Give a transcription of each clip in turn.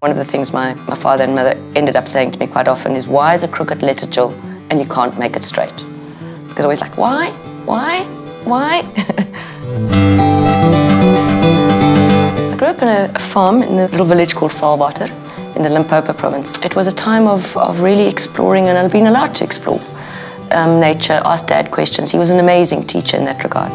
One of the things my, my father and mother ended up saying to me quite often is, why is a crooked letter, Jill, and you can't make it straight? Because I always like, why? Why? Why? I grew up in a, farm in a little village called Vaal-Water in the Limpopo province. It was a time of, of really exploring and I've been allowed to explore um, nature, ask dad questions. He was an amazing teacher in that regard.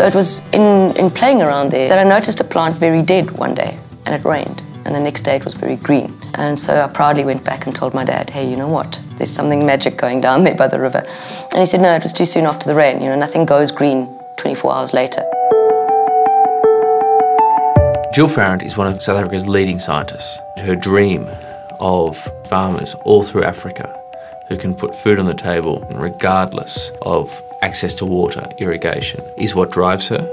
So it was in, in playing around there that I noticed a plant very dead one day and it rained and the next day it was very green. And so I proudly went back and told my dad, hey, you know what? There's something magic going down there by the river. And he said, no, it was too soon after the rain. You know, nothing goes green 24 hours later. Jill Farrant is one of South Africa's leading scientists. Her dream of farmers all through Africa who can put food on the table regardless of access to water, irrigation, is what drives her.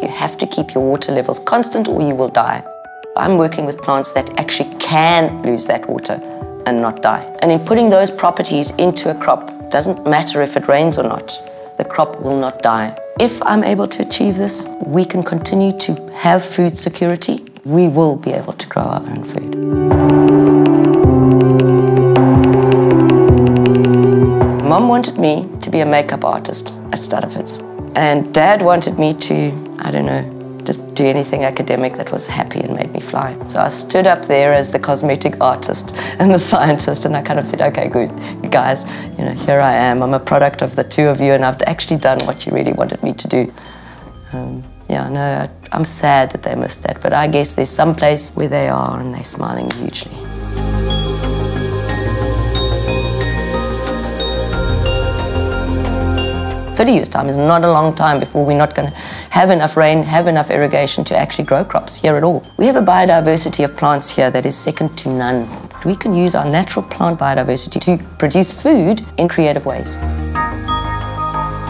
You have to keep your water levels constant or you will die. I'm working with plants that actually can lose that water and not die. And in putting those properties into a crop, doesn't matter if it rains or not, the crop will not die. If I'm able to achieve this, we can continue to have food security. We will be able to grow our own food. Mom wanted me to be a makeup artist at Stuttaford's. And Dad wanted me to, I don't know, just do anything academic that was happy and made me fly. So I stood up there as the cosmetic artist and the scientist and I kind of said, okay, good, guys, you know, here I am. I'm a product of the two of you and I've actually done what you really wanted me to do. Um, yeah, no, I, know I'm sad that they missed that, but I guess there's some place where they are and they're smiling hugely. 30 years' time is not a long time before we're not going to have enough rain, have enough irrigation to actually grow crops here at all. We have a biodiversity of plants here that is second to none. We can use our natural plant biodiversity to produce food in creative ways.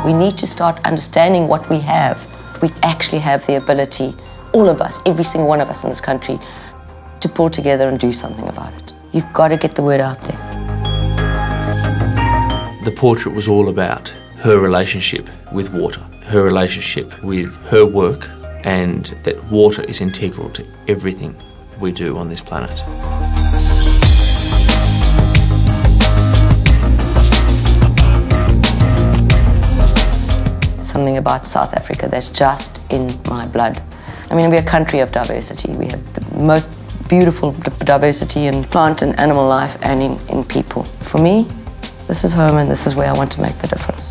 We need to start understanding what we have. We actually have the ability, all of us, every single one of us in this country, to pull together and do something about it. You've got to get the word out there. The portrait was all about her relationship with water, her relationship with her work, and that water is integral to everything we do on this planet. Something about South Africa that's just in my blood. I mean, we're a country of diversity. We have the most beautiful diversity in plant and animal life and in, in people. For me, this is home and this is where I want to make the difference.